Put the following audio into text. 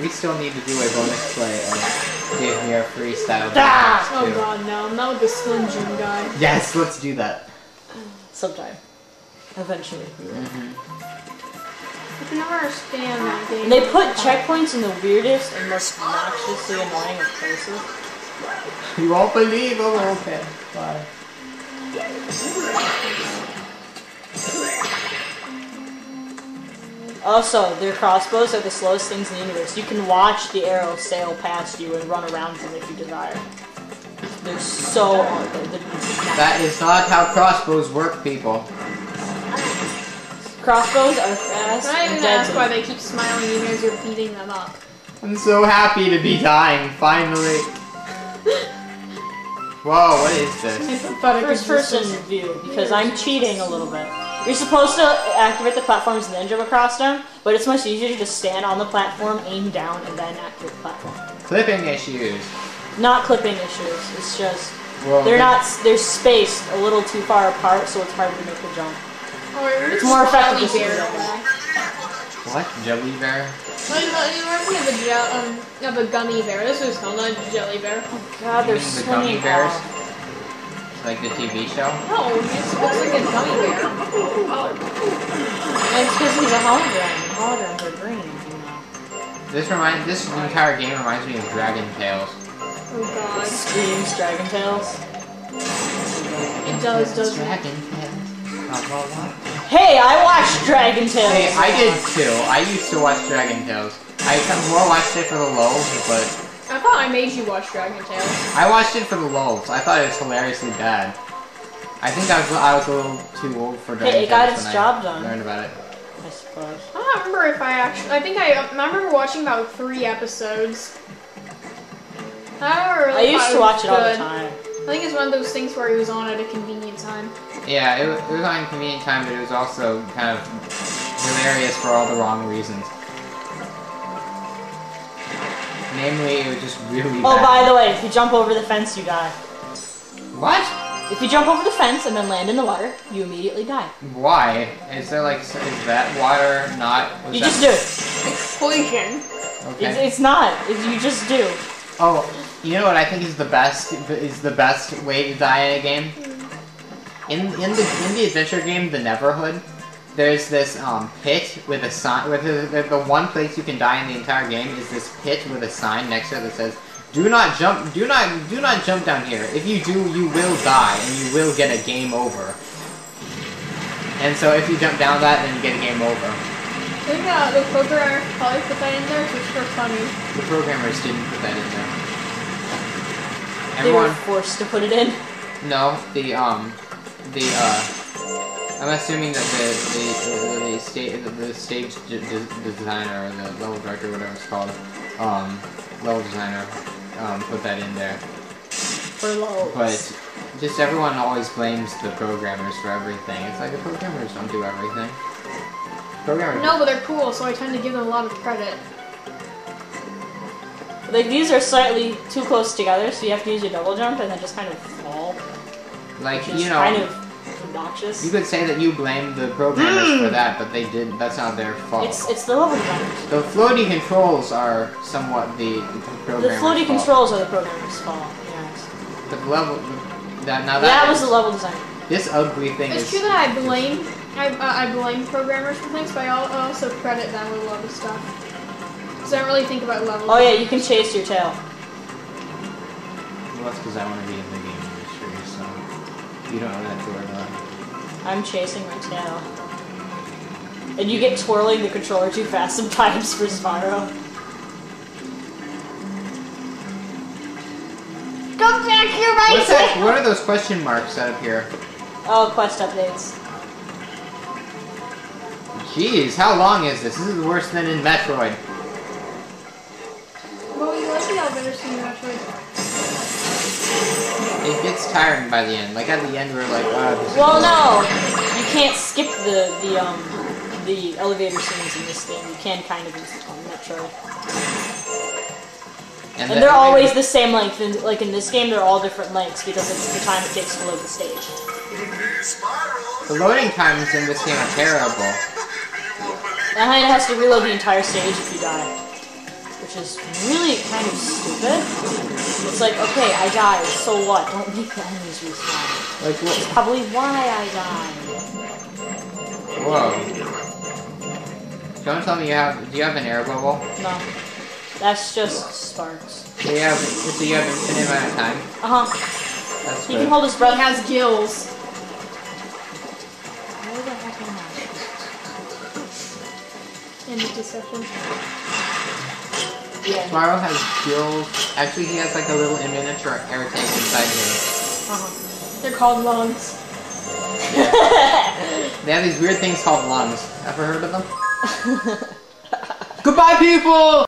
We still need to do a bonus play of Give Me a Freestyle Ah! Dance Oh too. god, no, not with the Slim Jim guy. Yes, let's do that. Sometime. Eventually. I can never understand that game. And they put checkpoints in the weirdest and most obnoxiously annoying of places. You won't believe a little bit. Bye. Also, their crossbows are the slowest things in the universe. You can watch the arrow sail past you and run around them if you desire. They're so hard. They're, they're, That is not how crossbows work, people. crossbows are fast I and even ask why they keep smiling even as you're beating them up. I'm so happy to be dying, finally. Whoa, what is this? First person view, because I'm cheating a little bit. You're supposed to activate the platforms and then jump across them, but it's much easier to just stand on the platform, aim down, and then activate the platform. Clipping issues. Not clipping issues, it's just, Well, they're not, they're spaced a little too far apart, so it's harder to make the jump. Oh, It's more effective Jelly to bear do that. What? Jelly bear? Like, uh, you remind me of a, gel, um, of a gummy bear. This was called a jelly bear. Oh God, You they're mean the gummy bears? off. Like the TV show? No, it just looks like a gummy bear. Oh. That's because he's a hologram, holograms are green, you know. This remind this entire game reminds me of Dragon Tales. Oh god. Screams, Dragon Tales. It does, doesn't it? Dragon Tales. Hey, I watched Dragon Tales! Hey, I did too. I used to watch Dragon Tales. I kind of more watched it for the lulz, but I thought I made you watch Dragon Tales. I watched it for the lulz. I thought it was hilariously bad. I think I was I was a little too old for Dragon Hey, it got Tales its when job I done. learned about it. I suppose. I don't remember if I actually. I think I, I remember watching about three episodes. I don't really. I used to watch it all the time. I think it's one of those things where it was on at a convenient time. Yeah, it, it was on a convenient time, but it was also kind of hilarious for all the wrong reasons. Namely, it was just really Oh, bad. by the way, if you jump over the fence, you die. What? If you jump over the fence and then land in the water, you immediately die. Why? Is there like, s- is that water not? You just do it. Explosion. Okay. It's, it's not. It's, you just do. Oh, you know what I think is the best is the best way to die in a game? In in the in the adventure game, The Neverhood, there's this um pit with a sign with the, the, the one place you can die in the entire game is this pit with a sign next to it that says do not jump do not do not jump down here. If you do, you will die and you will get a game over. And so if you jump down that, then you get a game over. I think uh, the programmer probably put that in there just for funny. The programmers didn't put that in there. They were Everyone forced to put it in. No, the um, the uh, I'm assuming that the the the, the stage the, the stage d- d- designer or the level director, whatever it's called, um, level designer, um, put that in there. For low. But just everyone always blames the programmers for everything. It's like the programmers don't do everything. Programmers. No, but they're cool, so I tend to give them a lot of credit. Like, these are slightly too close together, so you have to use your double jump and then just kind of fall. Like Which is you know. kind of obnoxious. you could say that you blame the programmers for that, but they didn't. That's not their fault. It's, it's the level designers. The floaty controls are somewhat the, the The floaty fault. controls are the programmer's fault, yes. But the level, that now that, That was is- the level designer. this ugly thing It's is. true that I blame I, uh, I blame programmers for things, but I also credit them with a lot of stuff. Because I don't really think about levels. Oh yeah, you can chase your tail. Well, that's because I want to be in the game industry, so you don't know that door though. I'm chasing my tail. And you get twirling the controller too fast sometimes for Spyro. Come back here, my What's that? What are those question marks that here? Oh, quest updates. Jeez, how long is this? This is worse than in Metroid. Well, you like the elevator scene Metroid. It gets tiring by the end. Like at the end, we're like, ah, this is Well, boring. no, you can't skip the the um the elevator scenes in this game. You can kind of use on Metro. And the they're always the same length. And like in this game, they're all different lengths because it's the time it takes to load the stage. The loading times in this game are terrible. And it has to reload the entire stage if you die, which which is really kind of stupid. It's like, okay, I died, so what? Don't make the enemies respawn. Like, It's wh- probably why I died. whoa. Don't tell me you have. Do you have an air bubble? No. That's just Sparx. Do you have? Do you have infinite amount of time? Uh huh. That's He can hold his breath. He breath. has gills. Where the heck am I? End of discussion. Yeah. Tomorrow has gills. Actually, he has like a little miniature air tank inside him. Uh-huh. They're called lungs. They have these weird things called lungs. Ever heard of them? Goodbye, people!